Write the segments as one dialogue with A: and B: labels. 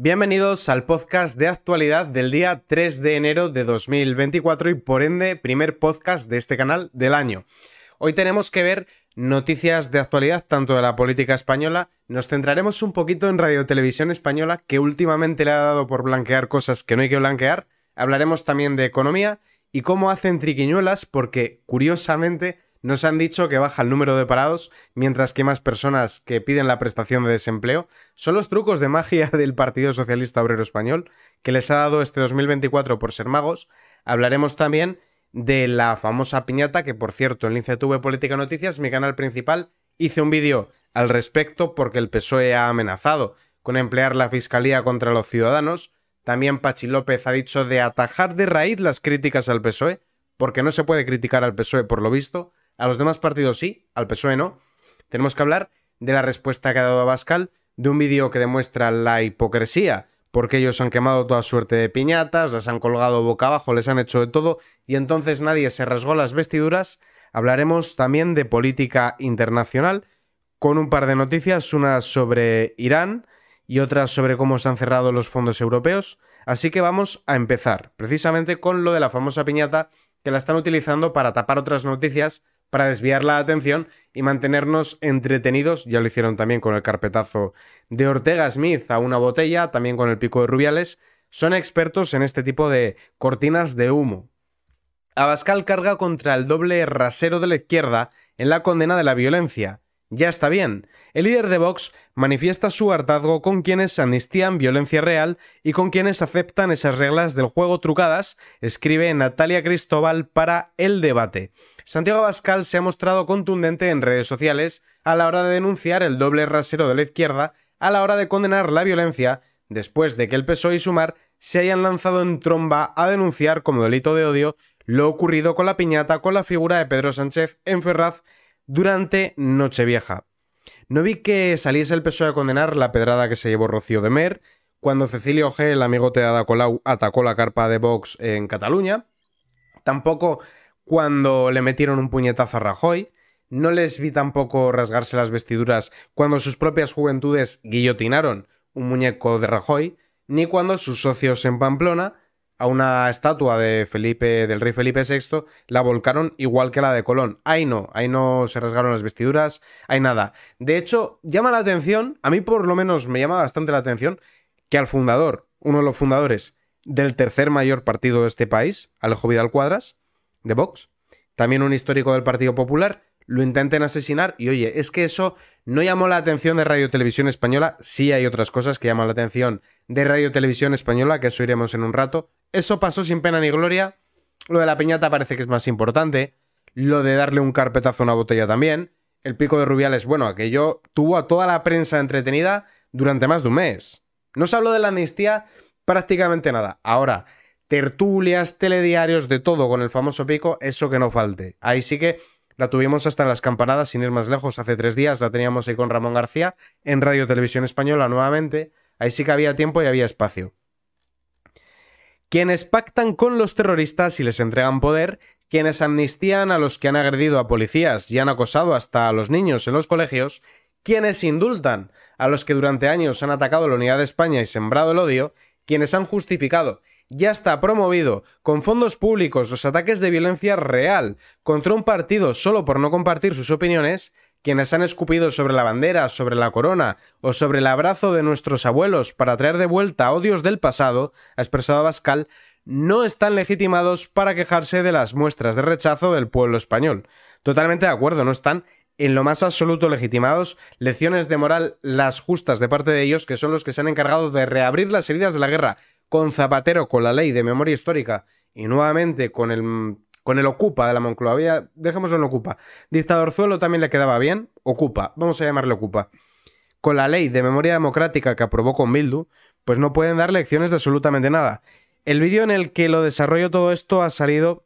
A: Bienvenidos al podcast de actualidad del día 3 de enero de 2024 y por ende primer podcast de este canal del año. Hoy tenemos que ver noticias de actualidad tanto de la política española, nos centraremos un poquito en Radio Televisión Española que últimamente le ha dado por blanquear cosas que no hay que blanquear, hablaremos también de economía y cómo hacen triquiñuelas porque curiosamente nos han dicho que baja el número de parados, mientras que más personas que piden la prestación de desempleo. Son los trucos de magia del Partido Socialista Obrero Español, que les ha dado este 2024 por ser magos. Hablaremos también de la famosa piñata, que por cierto en Lince Tuve Política Noticias, mi canal principal, hice un vídeo al respecto porque el PSOE ha amenazado con emplear la fiscalía contra los ciudadanos. También Pachi López ha dicho de atajar de raíz las críticas al PSOE, porque no se puede criticar al PSOE por lo visto. A los demás partidos sí, al PSOE no. Tenemos que hablar de la respuesta que ha dado Abascal, de un vídeo que demuestra la hipocresía, porque ellos han quemado toda suerte de piñatas, las han colgado boca abajo, les han hecho de todo, y entonces nadie se rasgó las vestiduras. Hablaremos también de política internacional, con un par de noticias, una sobre Irán y otra sobre cómo se han cerrado los fondos europeos. Así que vamos a empezar, precisamente con lo de la famosa piñata que la están utilizando para tapar otras noticias para desviar la atención y mantenernos entretenidos. Ya lo hicieron también con el carpetazo de Ortega Smith a una botella, también con el pico de Rubiales. Son expertos en este tipo de cortinas de humo. Abascal carga contra el doble rasero de la izquierda en la condena de la violencia. Ya está bien. El líder de Vox manifiesta su hartazgo con quienes amnistían violencia real y con quienes aceptan esas reglas del juego trucadas, escribe Natalia Cristóbal para El Debate. Santiago Abascal se ha mostrado contundente en redes sociales a la hora de denunciar el doble rasero de la izquierda, a la hora de condenar la violencia, después de que el PSOE y Sumar se hayan lanzado en tromba a denunciar como delito de odio lo ocurrido con la piñata con la figura de Pedro Sánchez en Ferraz durante Nochevieja. No vi que saliese el PSOE a condenar la pedrada que se llevó Rocío de Mer cuando Cecilio G, el amigote de Colau, atacó la carpa de Vox en Cataluña. Tampoco cuando le metieron un puñetazo a Rajoy. No les vi tampoco rasgarse las vestiduras cuando sus propias juventudes guillotinaron un muñeco de Rajoy, ni cuando sus socios en Pamplona a una estatua de Felipe, del rey Felipe VI, la volcaron igual que la de Colón. Ahí no, ahí no se rasgaron las vestiduras, hay nada. De hecho, llama la atención, a mí por lo menos me llama bastante la atención, que al fundador, uno de los fundadores del tercer mayor partido de este país, Alejo Vidal Cuadras, de Vox, también un histórico del Partido Popular, lo intenten asesinar y oye, es que eso no llamó la atención de Radio Televisión Española, sí hay otras cosas que llaman la atención de Radio Televisión Española, que eso iremos en un rato. Eso pasó sin pena ni gloria. Lo de la piñata parece que es más importante. Lo de darle un carpetazo a una botella también. El pico de Rubiales, bueno, aquello tuvo a toda la prensa entretenida durante más de un mes. No se habló de la amnistía prácticamente nada. Ahora, tertulias, telediarios, de todo con el famoso pico, eso que no falte. Ahí sí que la tuvimos hasta en las campanadas, sin ir más lejos, hace tres días. La teníamos ahí con Ramón García en Radio Televisión Española nuevamente. Ahí sí que había tiempo y había espacio. Quienes pactan con los terroristas y les entregan poder, quienes amnistían a los que han agredido a policías y han acosado hasta a los niños en los colegios, quienes indultan a los que durante años han atacado la unidad de España y sembrado el odio, quienes han justificado ya está promovido con fondos públicos los ataques de violencia real contra un partido solo por no compartir sus opiniones, quienes han escupido sobre la bandera, sobre la corona o sobre el abrazo de nuestros abuelos para traer de vuelta odios del pasado, ha expresado Abascal, no están legitimados para quejarse de las muestras de rechazo del pueblo español. Totalmente de acuerdo, no están en lo más absoluto legitimados, lecciones de moral las justas de parte de ellos, que son los que se han encargado de reabrir las heridas de la guerra con Zapatero, con la ley de memoria histórica y nuevamente con el, con el Ocupa de la Moncloa. Dejémoslo en Ocupa. Dictadorzuelo también le quedaba bien. Ocupa, vamos a llamarle Ocupa. Con la ley de memoria democrática que aprobó con Bildu, pues no pueden dar lecciones de absolutamente nada. El vídeo en el que lo desarrollo todo esto ha salido,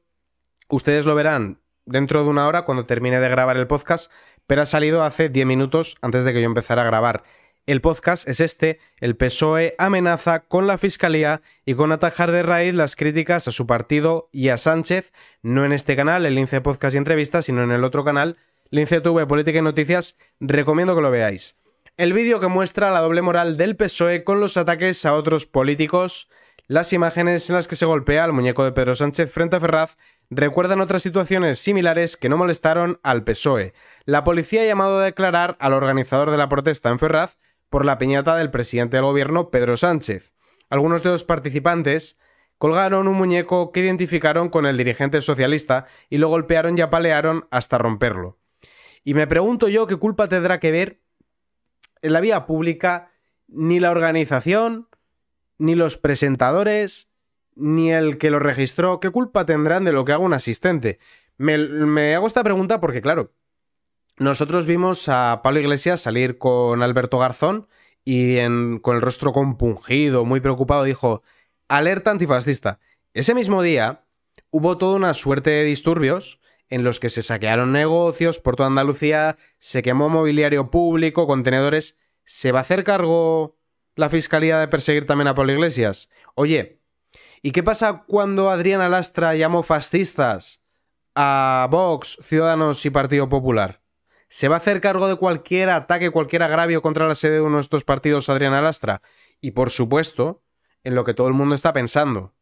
A: ustedes lo verán dentro de una hora cuando termine de grabar el podcast, pero ha salido hace 10 minutos antes de que yo empezara a grabar. El podcast es este, el PSOE amenaza con la Fiscalía y con atajar de raíz las críticas a su partido y a Sánchez, no en este canal, el Lince Podcast y Entrevistas, sino en el otro canal, Lince TV Política y Noticias, recomiendo que lo veáis. el vídeo que muestra la doble moral del PSOE con los ataques a otros políticos, las imágenes en las que se golpea al muñeco de Pedro Sánchez frente a Ferraz recuerdan otras situaciones similares que no molestaron al PSOE. La policía ha llamado a declarar al organizador de la protesta en Ferraz por la piñata del presidente del gobierno, Pedro Sánchez. Algunos de los participantes colgaron un muñeco que identificaron con el dirigente socialista y lo golpearon y apalearon hasta romperlo. Y me pregunto yo qué culpa tendrá que ver en la vía pública ni la organización, ni los presentadores, ni el que lo registró. ¿Qué culpa tendrán de lo que haga un asistente? Me, hago esta pregunta porque, claro, nosotros vimos a Pablo Iglesias salir con Alberto Garzón y con el rostro compungido, muy preocupado, dijo, alerta antifascista. Ese mismo día hubo toda una suerte de disturbios en los que se saquearon negocios por toda Andalucía, se quemó mobiliario público, contenedores. ¿Se va a hacer cargo la fiscalía de perseguir también a Pablo Iglesias? Oye, ¿y qué pasa cuando Adriana Lastra llamó fascistas a Vox, Ciudadanos y Partido Popular? ¿Se va a hacer cargo de cualquier ataque, cualquier agravio contra la sede de uno de estos partidos Adriana Lastra? Y por supuesto, en lo que todo el mundo está pensando.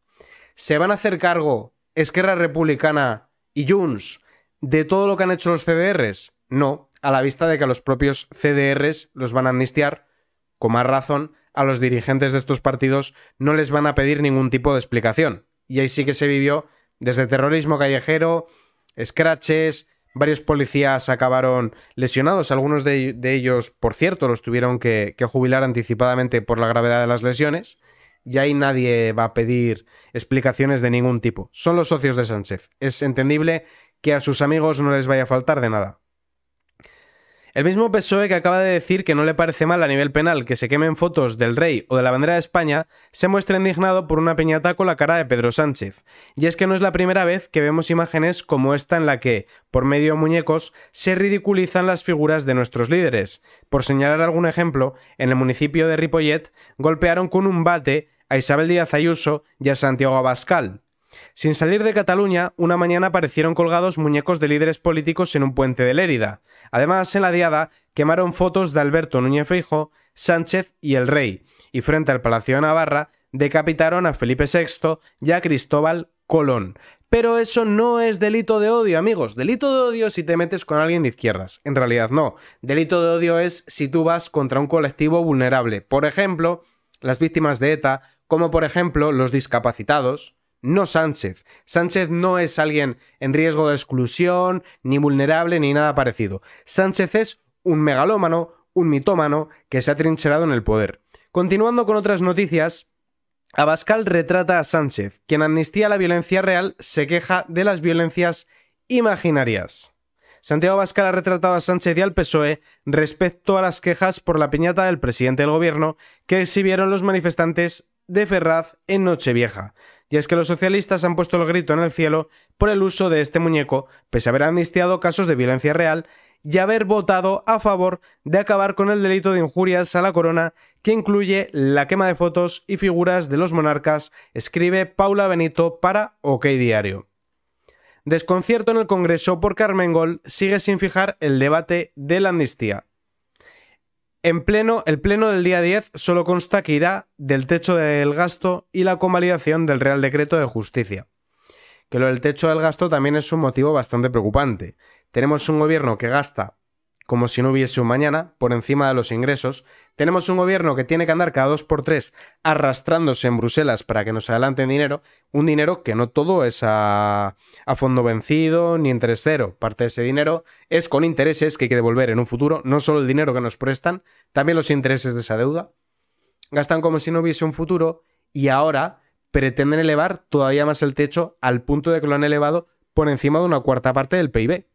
A: ¿Se van a hacer cargo Esquerra Republicana y Junts de todo lo que han hecho los CDRs? No, a la vista de que a los propios CDRs los van a amnistiar, con más razón, a los dirigentes de estos partidos no les van a pedir ningún tipo de explicación. Y ahí sí que se vivió desde terrorismo callejero, scratches, varios policías acabaron lesionados, algunos de, ellos, por cierto, los tuvieron que, que jubilar anticipadamente por la gravedad de las lesiones y ahí nadie va a pedir explicaciones de ningún tipo. Son los socios de Sánchez. Es entendible que a sus amigos no les vaya a faltar de nada. El mismo PSOE que acaba de decir que no le parece mal a nivel penal que se quemen fotos del rey o de la bandera de España, se muestra indignado por una piñata con la cara de Pedro Sánchez. Y es que no es la primera vez que vemos imágenes como esta en la que, por medio de muñecos, se ridiculizan las figuras de nuestros líderes. Por señalar algún ejemplo, en el municipio de Ripollet golpearon con un bate a Isabel Díaz Ayuso y a Santiago Abascal. Sin salir de Cataluña, una mañana aparecieron colgados muñecos de líderes políticos en un puente de Lérida. Además, en la diada quemaron fotos de Alberto Núñez Feijo, Sánchez y el Rey, y frente al Palacio de Navarra decapitaron a Felipe VI y a Cristóbal Colón. Pero eso no es delito de odio, amigos. Delito de odio si te metes con alguien de izquierdas. En realidad no. Delito de odio es si tú vas contra un colectivo vulnerable. Por ejemplo, las víctimas de ETA, como por ejemplo los discapacitados, no Sánchez. Sánchez no es alguien en riesgo de exclusión, ni vulnerable, ni nada parecido. Sánchez es un megalómano, un mitómano que se ha trincherado en el poder. Continuando con otras noticias, Abascal retrata a Sánchez, quien amnistía la violencia real se queja de las violencias imaginarias. Santiago Abascal ha retratado a Sánchez y al PSOE respecto a las quejas por la piñata del presidente del gobierno que exhibieron los manifestantes de Ferraz en Nochevieja, y es que los socialistas han puesto el grito en el cielo por el uso de este muñeco, pese a haber amnistiado casos de violencia real y haber votado a favor de acabar con el delito de injurias a la corona que incluye la quema de fotos y figuras de los monarcas, escribe Paula Benito para OK Diario. Desconcierto en el Congreso porque Armengol sigue sin fijar el debate de la amnistía. En pleno, el pleno del día 10 solo consta que irá del techo del gasto y la convalidación del Real Decreto de Justicia. Que lo del techo del gasto también es un motivo bastante preocupante. Tenemos un gobierno que gasta como si no hubiese un mañana, por encima de los ingresos. Tenemos un gobierno que tiene que andar cada dos por tres arrastrándose en Bruselas para que nos adelanten dinero, un dinero que no todo es a, a fondo vencido ni interés cero. Parte de ese dinero es con intereses que hay que devolver en un futuro, no solo el dinero que nos prestan, también los intereses de esa deuda. Gastan como si no hubiese un futuro y ahora pretenden elevar todavía más el techo al punto de que lo han elevado por encima de una cuarta parte del PIB.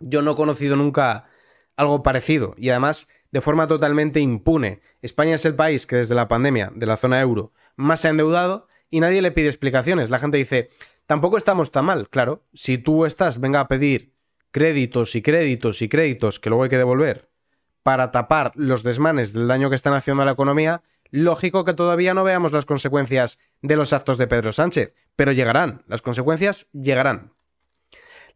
A: Yo no he conocido nunca algo parecido y además de forma totalmente impune. España es el país que desde la pandemia de la zona euro más se ha endeudado y nadie le pide explicaciones. La gente dice, tampoco estamos tan mal. Claro, si tú estás, venga a pedir créditos y créditos y créditos que luego hay que devolver para tapar los desmanes del daño que están haciendo a la economía, lógico que todavía no veamos las consecuencias de los actos de Pedro Sánchez, pero llegarán, las consecuencias llegarán.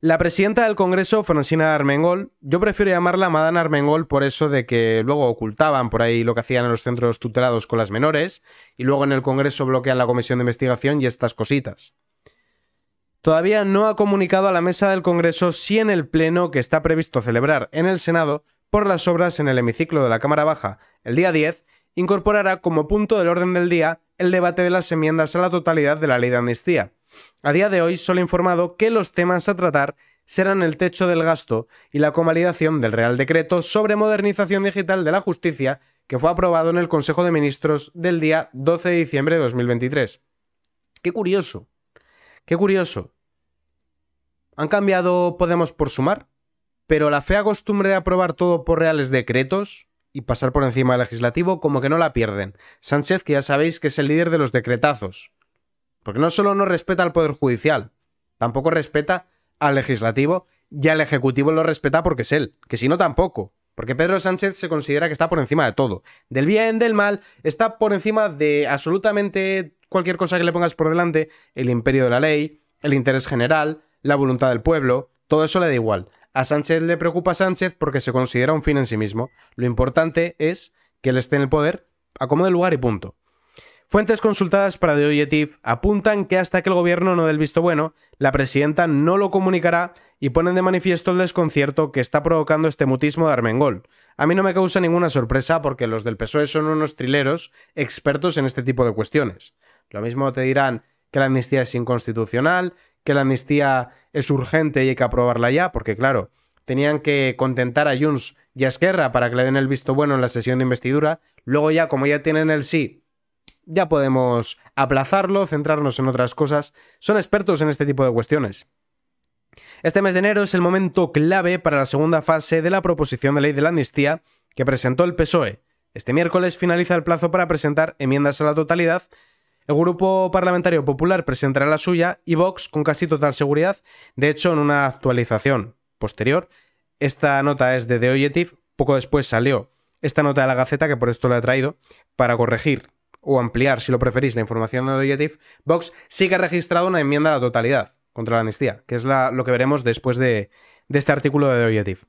A: La presidenta del Congreso, Francina Armengol, yo prefiero llamarla Madame Armengol por eso de que luego ocultaban por ahí lo que hacían en los centros tutelados con las menores y luego en el Congreso bloquean la comisión de investigación y estas cositas. Todavía no ha comunicado a la mesa del Congreso si en el pleno que está previsto celebrar en el Senado por las obras en el hemiciclo de la Cámara Baja el día 10 incorporará como punto del orden del día el debate de las enmiendas a la totalidad de la ley de amnistía. A día de hoy solo ha informado que los temas a tratar serán el techo del gasto y la convalidación del Real Decreto sobre modernización digital de la justicia que fue aprobado en el Consejo de Ministros del día 12 de diciembre de 2023. Qué curioso, qué curioso. Han cambiado Podemos por sumar, pero la fea costumbre de aprobar todo por reales decretos y pasar por encima del legislativo como que no la pierden. Sánchez, que ya sabéis que es el líder de los decretazos. Porque no solo no respeta al Poder Judicial, tampoco respeta al legislativo y al ejecutivo lo respeta porque es él, que si no tampoco. Porque Pedro Sánchez se considera que está por encima de todo. Del bien, del mal, está por encima de absolutamente cualquier cosa que le pongas por delante. El imperio de la ley, el interés general, la voluntad del pueblo, todo eso le da igual. A Sánchez le preocupa a Sánchez porque se considera un fin en sí mismo. Lo importante es que él esté en el poder, acomode el lugar y punto. Fuentes consultadas para The Objective apuntan que hasta que el gobierno no dé el visto bueno, la presidenta no lo comunicará y ponen de manifiesto el desconcierto que está provocando este mutismo de Armengol. A mí no me causa ninguna sorpresa porque los del PSOE son unos trileros expertos en este tipo de cuestiones. Lo mismo te dirán que la amnistía es inconstitucional, que la amnistía es urgente y hay que aprobarla ya, porque claro, tenían que contentar a Junts y a Esquerra para que le den el visto bueno en la sesión de investidura. Luego ya, como ya tienen el sí, ya podemos aplazarlo, centrarnos en otras cosas. Son expertos en este tipo de cuestiones. Este mes de enero es el momento clave para la segunda fase de la proposición de ley de la amnistía que presentó el PSOE. Este miércoles finaliza el plazo para presentar enmiendas a la totalidad el Grupo Parlamentario Popular presentará la suya y Vox con casi total seguridad. De hecho, en una actualización posterior, esta nota es de The Objective, poco después salió esta nota de la Gaceta, que por esto la he traído, para corregir o ampliar, si lo preferís, la información de Objective. Vox sí que ha registrado una enmienda a la totalidad contra la amnistía, que es lo que veremos después de, este artículo de Objective.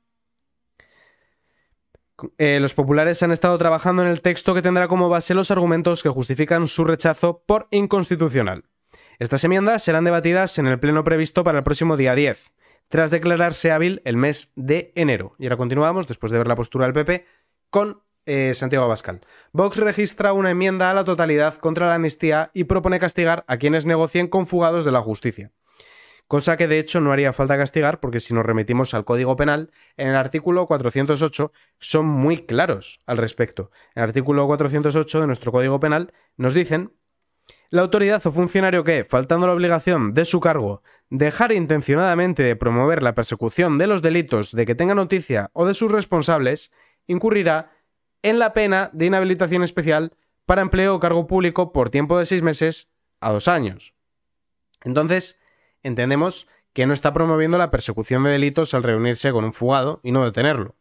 A: Eh, los populares han estado trabajando en el texto que tendrá como base los argumentos que justifican su rechazo por inconstitucional. Estas enmiendas serán debatidas en el pleno previsto para el próximo día 10, tras declararse hábil el mes de enero. Y ahora continuamos, después de ver la postura del PP, con eh, Santiago Abascal. Vox registra una enmienda a la totalidad contra la amnistía y propone castigar a quienes negocien con fugados de la justicia cosa que de hecho no haría falta castigar porque si nos remitimos al Código Penal, en el artículo 408 son muy claros al respecto. En el artículo 408 de nuestro Código Penal nos dicen la autoridad o funcionario que, faltando la obligación de su cargo, dejar intencionadamente de promover la persecución de los delitos de que tenga noticia o de sus responsables, incurrirá en la pena de inhabilitación especial para empleo o cargo público por tiempo de seis meses a dos años. Entonces, entendemos que no está promoviendo la persecución de delitos al reunirse con un fugado y no detenerlo.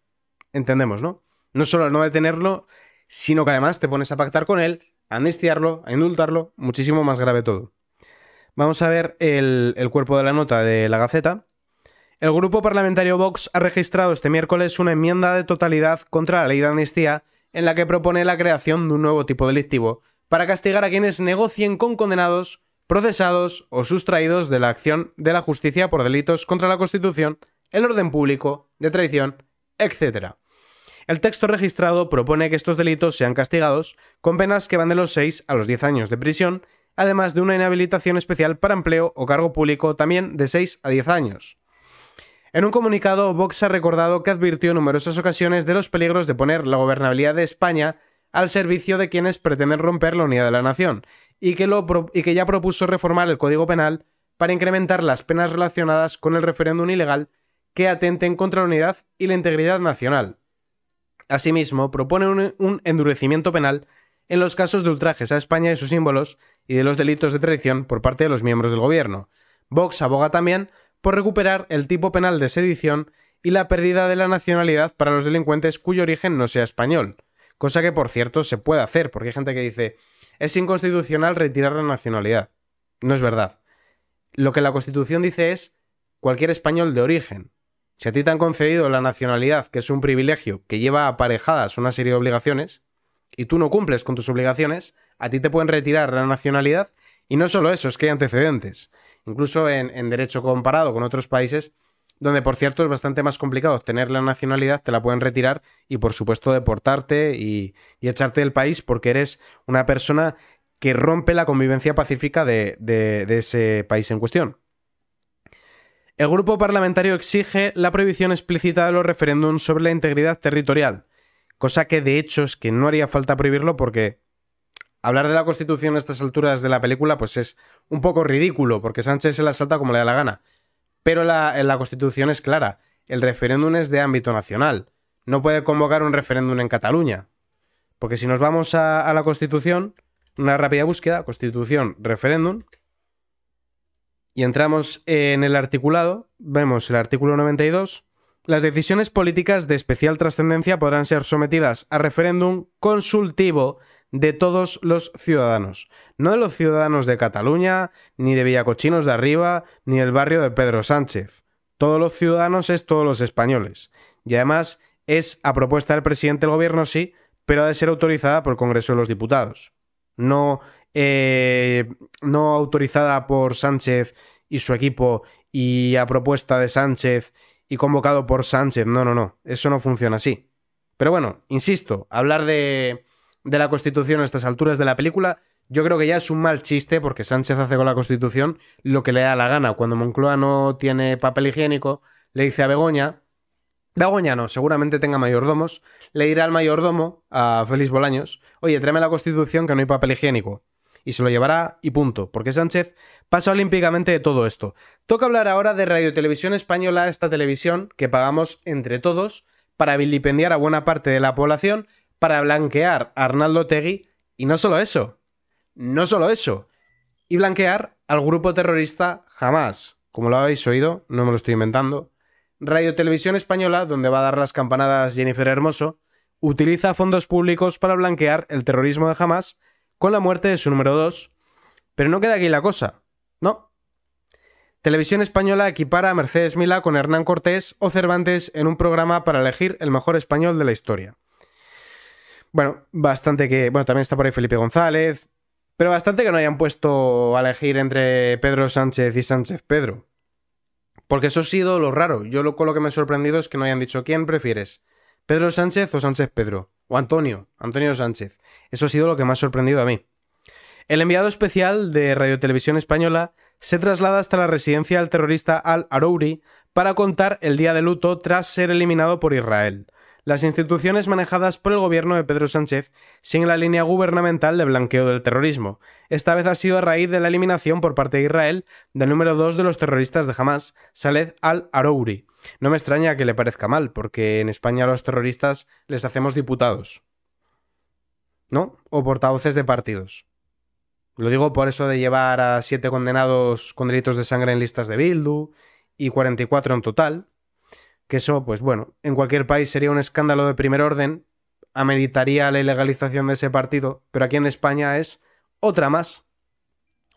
A: Entendemos, ¿no? No solo no detenerlo, sino que además te pones a pactar con él, a amnistiarlo, a indultarlo, muchísimo más grave todo. Vamos a ver el, el cuerpo de la nota de la Gaceta. El grupo parlamentario Vox ha registrado este miércoles una enmienda de totalidad contra la ley de amnistía en la que propone la creación de un nuevo tipo delictivo para castigar a quienes negocien con condenados procesados o sustraídos de la acción de la justicia por delitos contra la Constitución, el orden público, de traición, etc. El texto registrado propone que estos delitos sean castigados con penas que van de los 6 a los 10 años de prisión, además de una inhabilitación especial para empleo o cargo público también de 6 a 10 años. En un comunicado, Vox ha recordado que advirtió en numerosas ocasiones de los peligros de poner la gobernabilidad de España al servicio de quienes pretenden romper la unidad de la nación y que, ya propuso reformar el Código Penal para incrementar las penas relacionadas con el referéndum ilegal que atenten contra la unidad y la integridad nacional. Asimismo, propone un, un endurecimiento penal en los casos de ultrajes a España y sus símbolos y de los delitos de traición por parte de los miembros del gobierno. Vox aboga también por recuperar el tipo penal de sedición y la pérdida de la nacionalidad para los delincuentes cuyo origen no sea español, cosa que por cierto se puede hacer, porque hay gente que dice, es inconstitucional retirar la nacionalidad. No es verdad. Lo que la Constitución dice es cualquier español de origen. Si a ti te han concedido la nacionalidad, que es un privilegio que lleva aparejadas una serie de obligaciones, y tú no cumples con tus obligaciones, a ti te pueden retirar la nacionalidad y no solo eso, es que hay antecedentes. Incluso en, derecho comparado con otros países, donde por cierto es bastante más complicado obtener la nacionalidad, te la pueden retirar y por supuesto deportarte y, echarte del país porque eres una persona que rompe la convivencia pacífica de, de ese país en cuestión. El grupo parlamentario exige la prohibición explícita de los referéndums sobre la integridad territorial, cosa que de hecho es que no haría falta prohibirlo porque hablar de la Constitución a estas alturas de la película, pues es un poco ridículo, porque Sánchez se la salta como le da la gana. Pero la, la Constitución es clara. El referéndum es de ámbito nacional. No puede convocar un referéndum en Cataluña. Porque si nos vamos a la Constitución, una rápida búsqueda, Constitución, referéndum, y entramos en el articulado, vemos el artículo 92, las decisiones políticas de especial trascendencia podrán ser sometidas a referéndum consultivo de todos los ciudadanos. No de los ciudadanos de Cataluña, ni de Villacochinos de Arriba, ni del barrio de Pedro Sánchez. Todos los ciudadanos es todos los españoles. Y además es a propuesta del presidente del gobierno, sí, pero ha de ser autorizada por el Congreso de los Diputados. No, eh, no autorizada por Sánchez y su equipo y a propuesta de Sánchez y convocado por Sánchez. No, no, no. Eso no funciona así. Pero bueno, insisto, hablar de, de la Constitución a estas alturas de la película, yo creo que ya es un mal chiste porque Sánchez hace con la Constitución lo que le da la gana. Cuando Moncloa no tiene papel higiénico, le dice a Begoña, Begoña no, seguramente tenga mayordomos, le dirá al mayordomo, a Félix Bolaños, oye, tráeme la Constitución que no hay papel higiénico. Y se lo llevará y punto, porque Sánchez pasa olímpicamente de todo esto. Toca hablar ahora de Radio Televisión Española, esta televisión que pagamos entre todos para vilipendiar a buena parte de la población para blanquear a Arnaldo Tegui y no solo eso, no solo eso, y blanquear al grupo terrorista Jamás. Como lo habéis oído, no me lo estoy inventando. Radio Televisión Española, donde va a dar las campanadas Jennifer Hermoso, utiliza fondos públicos para blanquear el terrorismo de Hamas con la muerte de su número 2. Pero no queda aquí la cosa. No. Televisión Española equipara a Mercedes Mila con Hernán Cortés o Cervantes en un programa para elegir el mejor español de la historia. Bueno, bastante que. Bueno, también está por ahí Felipe González. Pero bastante que no hayan puesto a elegir entre Pedro Sánchez y Sánchez Pedro. Porque eso ha sido lo raro. Yo lo, lo que me he sorprendido es que no hayan dicho quién prefieres. ¿Pedro Sánchez o Sánchez Pedro? O Antonio, Antonio Sánchez. Eso ha sido lo que me ha sorprendido a mí. El enviado especial de Radio Televisión Española se traslada hasta la residencia del terrorista Al-Arouri para contar el día de luto tras ser eliminado por Israel las instituciones manejadas por el gobierno de Pedro Sánchez siguen la línea gubernamental de blanqueo del terrorismo. Esta vez ha sido a raíz de la eliminación por parte de Israel del número 2 de los terroristas de Hamas, Saleh al-Arouri. No me extraña que le parezca mal, porque en España a los terroristas les hacemos diputados. ¿No? O portavoces de partidos. Lo digo por eso de llevar a siete condenados con delitos de sangre en listas de Bildu y 44 en total, que eso, pues bueno, en cualquier país sería un escándalo de primer orden, ameritaría la ilegalización de ese partido, pero aquí en España es otra más.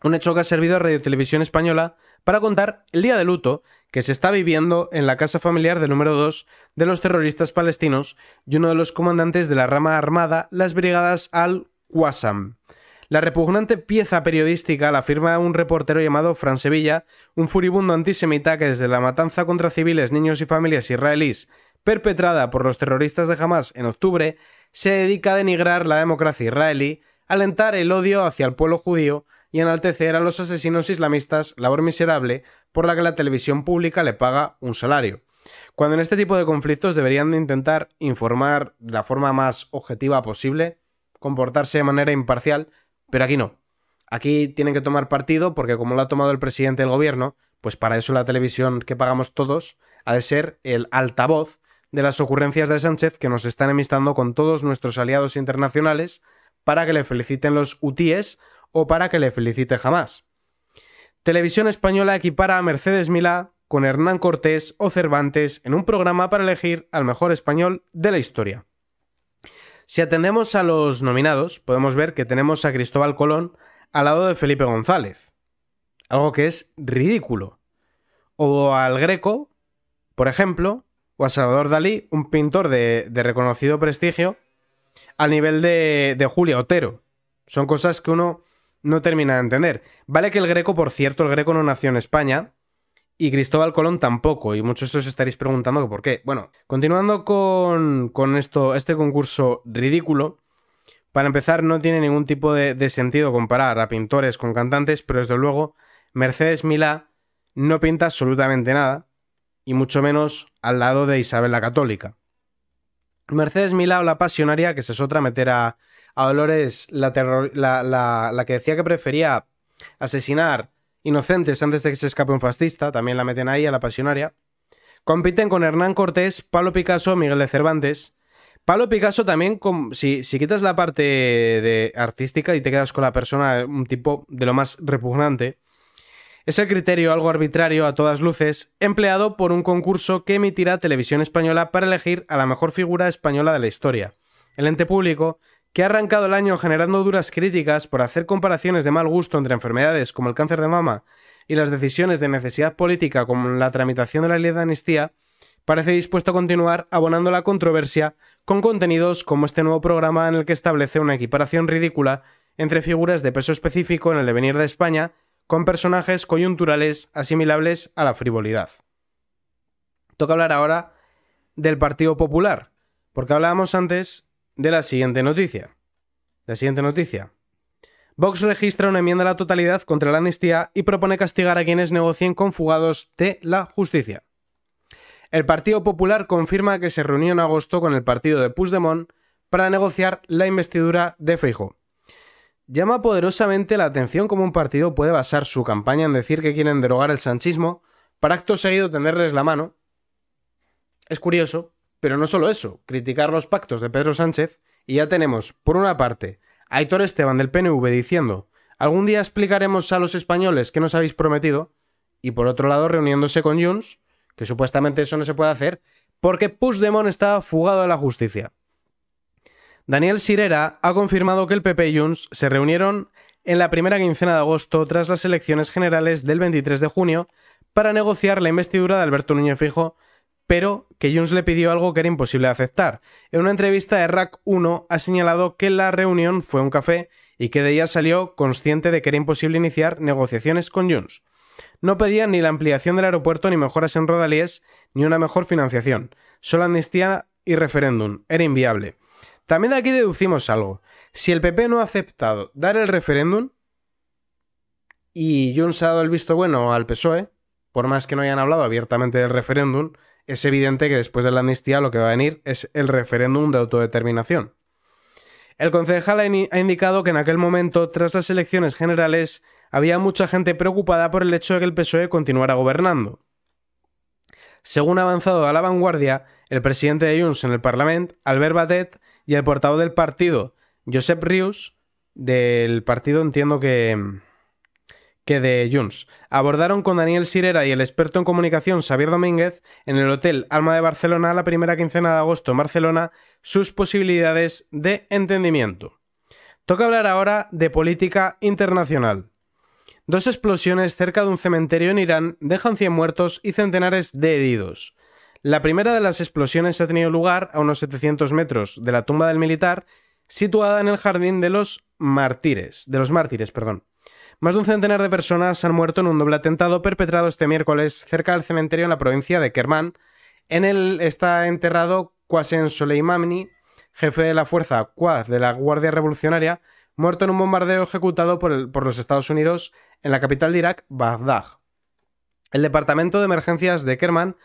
A: Un hecho que ha servido a Radio Televisión Española para contar el día de luto que se está viviendo en la casa familiar del número 2 de los terroristas palestinos y uno de los comandantes de la rama armada, las brigadas al-Qassam. La repugnante pieza periodística la firma un reportero llamado Fran Sevilla, un furibundo antisemita que desde la matanza contra civiles, niños y familias israelíes perpetrada por los terroristas de Hamas en octubre, se dedica a denigrar la democracia israelí, alentar el odio hacia el pueblo judío y enaltecer a los asesinos islamistas, labor miserable por la que la televisión pública le paga un salario. Cuando en este tipo de conflictos deberían de intentar informar de la forma más objetiva posible, comportarse de manera imparcial pero aquí no. Aquí tienen que tomar partido porque como lo ha tomado el presidente del gobierno, pues para eso la televisión que pagamos todos ha de ser el altavoz de las ocurrencias de Sánchez que nos están enemistando con todos nuestros aliados internacionales para que le feliciten los UTIES o para que le felicite jamás. Televisión Española equipara a Mercedes Milá con Hernán Cortés o Cervantes en un programa para elegir al mejor español de la historia. Si atendemos a los nominados, podemos ver que tenemos a Cristóbal Colón al lado de Felipe González. Algo que es ridículo. o al Greco, por ejemplo, o a Salvador Dalí, un pintor de, reconocido prestigio, al nivel de, de Julia Otero. Son cosas que uno no termina de entender. Vale que el Greco, por cierto, el Greco no nació en España, y Cristóbal Colón tampoco, y muchos os estaréis preguntando por qué. Bueno, continuando con, con esto, este concurso ridículo, para empezar, no tiene ningún tipo de, sentido comparar a pintores con cantantes, pero desde luego, Mercedes Milá no pinta absolutamente nada, y mucho menos al lado de Isabel la Católica. Mercedes Milá o la pasionaria, que se es otra meter a, Dolores, la, la, la que decía que prefería asesinar inocentes antes de que se escape un fascista, también la meten ahí a la pasionaria. Compiten con Hernán Cortés, Pablo Picasso, Miguel de Cervantes. Pablo Picasso también, si, si quitas la parte de artística y te quedas con la persona, un tipo de lo más repugnante, es el criterio algo arbitrario a todas luces, empleado por un concurso que emitirá Televisión Española para elegir a la mejor figura española de la historia. El ente público que ha arrancado el año generando duras críticas por hacer comparaciones de mal gusto entre enfermedades como el cáncer de mama y las decisiones de necesidad política como la tramitación de la ley de amnistía, parece dispuesto a continuar abonando la controversia con contenidos como este nuevo programa en el que establece una equiparación ridícula entre figuras de peso específico en el devenir de España con personajes coyunturales asimilables a la frivolidad. Toca hablar ahora del Partido Popular, porque hablábamos antes de la siguiente noticia. La siguiente noticia. Vox registra una enmienda a la totalidad contra la amnistía y propone castigar a quienes negocien con fugados de la justicia. El Partido Popular confirma que se reunió en agosto con el partido de Puigdemont para negociar la investidura de Feijóo. Llama poderosamente la atención cómo un partido puede basar su campaña en decir que quieren derogar el sanchismo para acto seguido tenderles la mano. Es curioso, pero no solo eso, criticar los pactos de Pedro Sánchez y ya tenemos, por una parte, a Aitor Esteban del PNV diciendo algún día explicaremos a los españoles qué nos habéis prometido, y por otro lado reuniéndose con Junts, que supuestamente eso no se puede hacer, porque Puigdemont está fugado de la justicia. Daniel Sirera ha confirmado que el PP y Junts se reunieron en la primera quincena de agosto tras las elecciones generales del 23 de junio para negociar la investidura de Alberto Núñez Fijo pero que Jones le pidió algo que era imposible aceptar. En una entrevista de RAC 1 ha señalado que la reunión fue un café y que de ella salió consciente de que era imposible iniciar negociaciones con Jones. No pedían ni la ampliación del aeropuerto ni mejoras en Rodalíes ni una mejor financiación. Solo amnistía y referéndum. Era inviable. También de aquí deducimos algo. Si el PP no ha aceptado dar el referéndum y Jones ha dado el visto bueno al PSOE, por más que no hayan hablado abiertamente del referéndum, es evidente que después de la amnistía lo que va a venir es el referéndum de autodeterminación. El concejal ha indicado que en aquel momento, tras las elecciones generales, había mucha gente preocupada por el hecho de que el PSOE continuara gobernando. Según ha avanzado a la vanguardia, el presidente de Junts en el Parlamento, Albert Batet, y el portavoz del partido, Josep Rius, del partido entiendo que que de Junts. Abordaron con Daniel Sirera y el experto en comunicación Xavier Domínguez en el Hotel Alma de Barcelona la primera quincena de agosto en Barcelona sus posibilidades de entendimiento. Toca hablar ahora de política internacional. Dos explosiones cerca de un cementerio en Irán dejan 100 muertos y centenares de heridos. La primera de las explosiones ha tenido lugar a unos 700 metros de la tumba del militar, situada en el jardín de los mártires, de los mártires, perdón. Más de un centenar de personas han muerto en un doble atentado perpetrado este miércoles cerca del cementerio en la provincia de Kerman. En él está enterrado Qasem Soleimani, jefe de la fuerza Quad de la Guardia Revolucionaria, muerto en un bombardeo ejecutado por, por los Estados Unidos en la capital de Irak, Bagdad. El Departamento de Emergencias de Kerman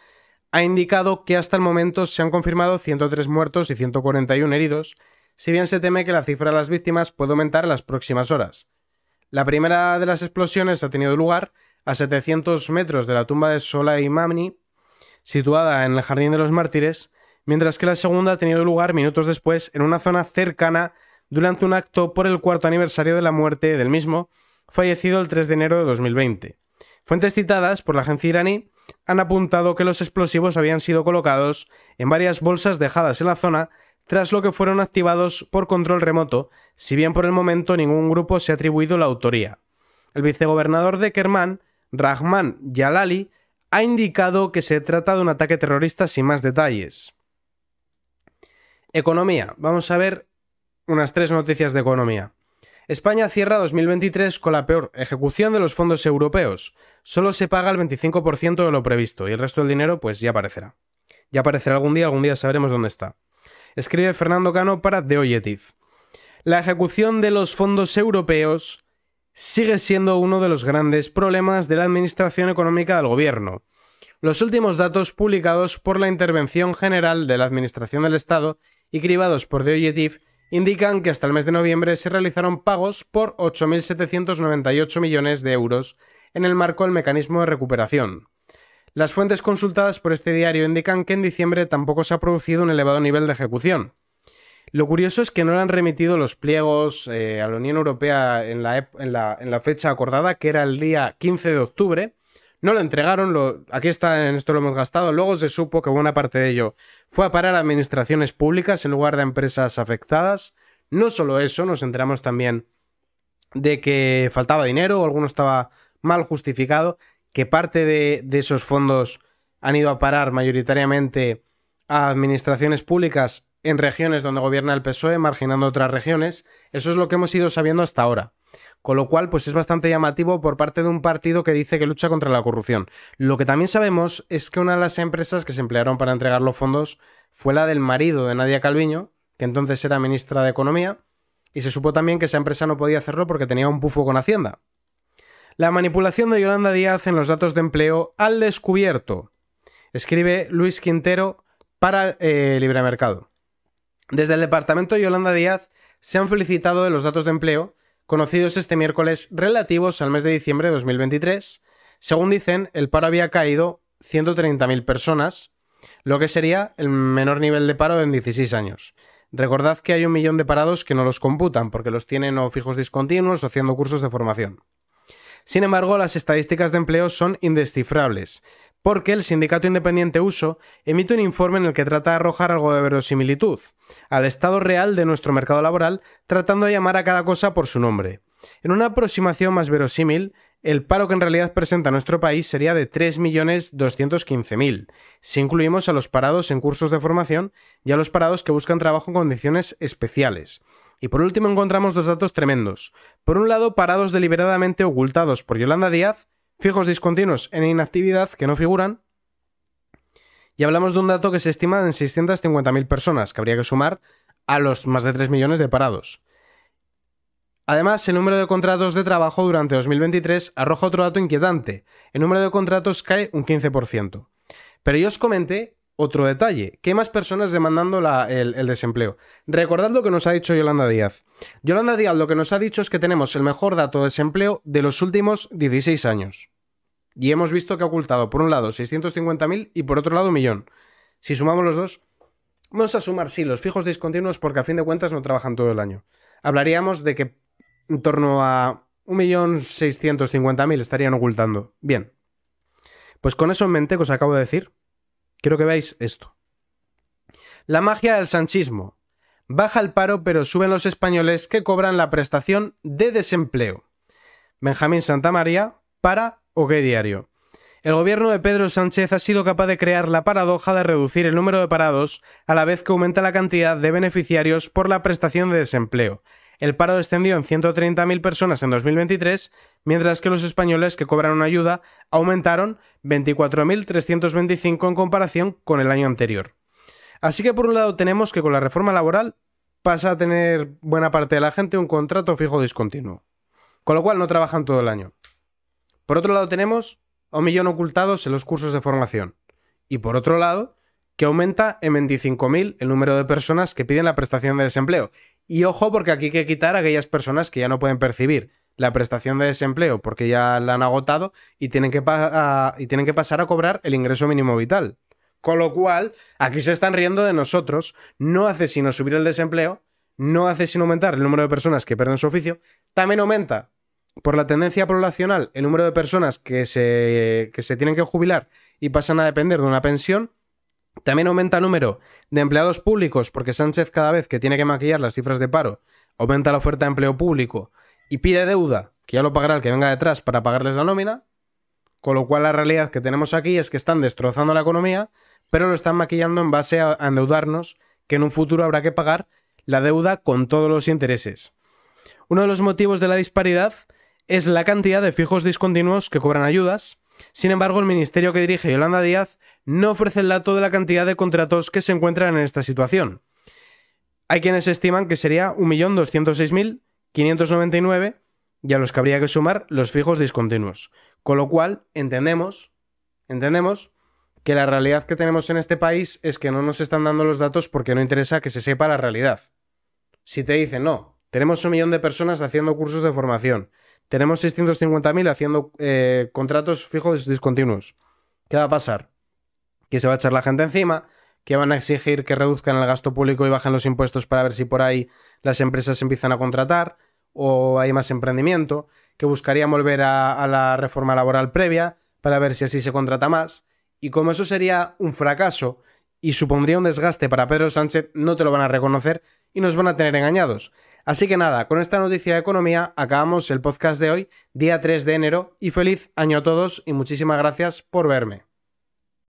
A: ha indicado que hasta el momento se han confirmado 103 muertos y 141 heridos, si bien se teme que la cifra de las víctimas puede aumentar en las próximas horas. La primera de las explosiones ha tenido lugar a 700 metros de la tumba de Soleimani, situada en el Jardín de los Mártires, mientras que la segunda ha tenido lugar minutos después en una zona cercana durante un acto por el cuarto aniversario de la muerte del mismo, fallecido el 3 de enero de 2020. Fuentes citadas por la agencia iraní han apuntado que los explosivos habían sido colocados en varias bolsas dejadas en la zona tras lo que fueron activados por control remoto, si bien por el momento ningún grupo se ha atribuido la autoría. El vicegobernador de Kerman, Rahman Yalali, ha indicado que se trata de un ataque terrorista sin más detalles. Economía. Vamos a ver unas tres noticias de economía. España cierra 2023 con la peor ejecución de los fondos europeos. Solo se paga el 25% de lo previsto y el resto del dinero pues ya aparecerá. Ya aparecerá algún día, algún día sabremos dónde está. Escribe Fernando Cano para The Objective. La ejecución de los fondos europeos sigue siendo uno de los grandes problemas de la administración económica del gobierno. Los últimos datos publicados por la Intervención General de la Administración del Estado y cribados por The Objective indican que hasta el mes de noviembre se realizaron pagos por 8.798 millones de euros en el marco del mecanismo de recuperación. Las fuentes consultadas por este diario indican que en diciembre tampoco se ha producido un elevado nivel de ejecución. Lo curioso es que no le han remitido los pliegos eh, a la Unión Europea en la, fecha acordada, que era el día 15 de octubre, no lo entregaron, lo, aquí está, en esto lo hemos gastado. Luego se supo que buena parte de ello fue a parar a administraciones públicas en lugar de empresas afectadas. No solo eso, nos enteramos también de que faltaba dinero o alguno estaba mal justificado, que parte de, esos fondos han ido a parar mayoritariamente a administraciones públicas en regiones donde gobierna el PSOE, marginando otras regiones. Eso es lo que hemos ido sabiendo hasta ahora. Con lo cual, pues es bastante llamativo por parte de un partido que dice que lucha contra la corrupción. Lo que también sabemos es que una de las empresas que se emplearon para entregar los fondos fue la del marido de Nadia Calviño, que entonces era ministra de Economía, y se supo también que esa empresa no podía hacerlo porque tenía un pufo con Hacienda. La manipulación de Yolanda Díaz en los datos de empleo al descubierto. Escribe Luis Quintero para eh, Libre Mercado. Desde el departamento de Yolanda Díaz se han felicitado de los datos de empleo conocidos este miércoles relativos al mes de diciembre de 2023. Según dicen, el paro había caído 130.000 personas, lo que sería el menor nivel de paro en 16 años. Recordad que hay un millón de parados que no los computan porque los tienen o fijos discontinuos o haciendo cursos de formación. Sin embargo, las estadísticas de empleo son indescifrables, porque el sindicato independiente Uso emite un informe en el que trata de arrojar algo de verosimilitud al estado real de nuestro mercado laboral, tratando de llamar a cada cosa por su nombre. En una aproximación más verosímil, el paro que en realidad presenta nuestro país sería de 3.215.000, si incluimos a los parados en cursos de formación y a los parados que buscan trabajo en condiciones especiales. Y por último encontramos dos datos tremendos. Por un lado, parados deliberadamente ocultados por Yolanda Díaz, fijos discontinuos en inactividad que no figuran. Y hablamos de un dato que se estima en 650.000 personas, que habría que sumar a los más de 3 millones de parados. Además, el número de contratos de trabajo durante 2023 arroja otro dato inquietante. El número de contratos cae un 15%. Pero yo os comenté otro detalle, hay más personas demandando el, el, desempleo. Recordad lo que nos ha dicho Yolanda Díaz. Yolanda Díaz lo que nos ha dicho es que tenemos el mejor dato de desempleo de los últimos 16 años. Y hemos visto que ha ocultado, por un lado, 650.000 y por otro lado, un millón. Si sumamos los dos, vamos a sumar, sí, los fijos discontinuos porque a fin de cuentas no trabajan todo el año. Hablaríamos de que en torno a 1.650.000 estarían ocultando. Bien. Pues con eso en mente que os acabo de decir, Quiero que veáis esto. La magia del sanchismo. Baja el paro, pero suben los españoles que cobran la prestación de desempleo. Benjamín Santamaría para OK Diario. El gobierno de Pedro Sánchez ha sido capaz de crear la paradoja de reducir el número de parados a la vez que aumenta la cantidad de beneficiarios por la prestación de desempleo, el paro descendió en 130.000 personas en 2023, mientras que los españoles que cobran una ayuda aumentaron 24.325 en comparación con el año anterior. Así que por un lado tenemos que con la reforma laboral pasa a tener buena parte de la gente un contrato fijo discontinuo, con lo cual no trabajan todo el año. Por otro lado tenemos un millón ocultados en los cursos de formación. Y por otro lado, que aumenta en 25.000 el número de personas que piden la prestación de desempleo. Y ojo, porque aquí hay que quitar a aquellas personas que ya no pueden percibir la prestación de desempleo porque ya la han agotado y tienen que, y tienen que pasar a cobrar el ingreso mínimo vital. Con lo cual, aquí se están riendo de nosotros. No hace sino subir el desempleo, no hace sino aumentar el número de personas que pierden su oficio, también aumenta por la tendencia poblacional el número de personas que se, que se tienen que jubilar y pasan a depender de una pensión también aumenta el número de empleados públicos porque Sánchez cada vez que tiene que maquillar las cifras de paro aumenta la oferta de empleo público y pide deuda, que ya lo pagará el que venga detrás para pagarles la nómina, Con lo cual la realidad que tenemos aquí es que están destrozando la economía, pero lo están maquillando en base a endeudarnos, que en un futuro habrá que pagar la deuda con todos los intereses. Uno de los motivos de la disparidad es la cantidad de fijos discontinuos que cobran ayudas. Sin embargo, el ministerio que dirige Yolanda Díaz no ofrece el dato de la cantidad de contratos que se encuentran en esta situación. Hay quienes estiman que sería 1.206.599 y a los que habría que sumar los fijos discontinuos. Con lo cual, entendemos, entendemos que la realidad que tenemos en este país es que no nos están dando los datos porque no interesa que se sepa la realidad. Si te dicen, no, tenemos un millón de personas haciendo cursos de formación, tenemos 650.000 haciendo eh, contratos fijos discontinuos, ¿qué va a pasar? Que se va a echar la gente encima, que van a exigir que reduzcan el gasto público y bajen los impuestos para ver si por ahí las empresas empiezan a contratar o hay más emprendimiento, que buscarían volver a, la reforma laboral previa para ver si así se contrata más. Y como eso sería un fracaso y supondría un desgaste para Pedro Sánchez, no te lo van a reconocer y nos van a tener engañados. Así que nada, con esta noticia de economía acabamos el podcast de hoy, día 3 de enero, y feliz año a todos y muchísimas gracias por verme.